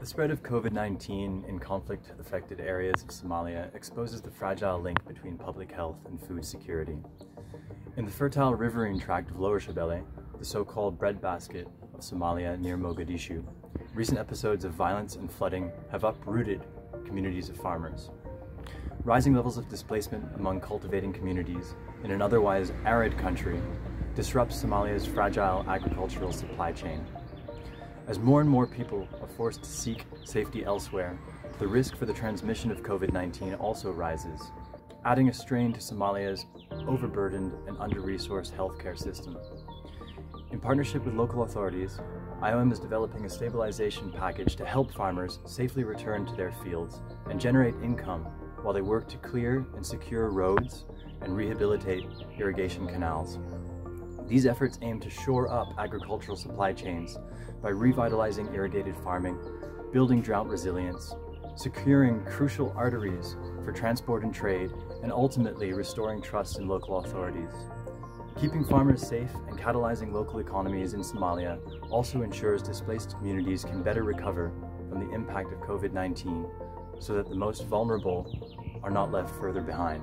The spread of COVID-19 in conflict-affected areas of Somalia exposes the fragile link between public health and food security. In the fertile riverine tract of Lower Shabelle, the so-called breadbasket of Somalia near Mogadishu, recent episodes of violence and flooding have uprooted communities of farmers. Rising levels of displacement among cultivating communities in an otherwise arid country disrupts Somalia's fragile agricultural supply chain. As more and more people are forced to seek safety elsewhere, the risk for the transmission of COVID-19 also rises, adding a strain to Somalia's overburdened and under-resourced healthcare system. In partnership with local authorities, IOM is developing a stabilization package to help farmers safely return to their fields and generate income while they work to clear and secure roads and rehabilitate irrigation canals. These efforts aim to shore up agricultural supply chains by revitalizing irrigated farming, building drought resilience, securing crucial arteries for transport and trade, and ultimately restoring trust in local authorities. Keeping farmers safe and catalyzing local economies in Somalia also ensures displaced communities can better recover from the impact of COVID-19 so that the most vulnerable are not left further behind.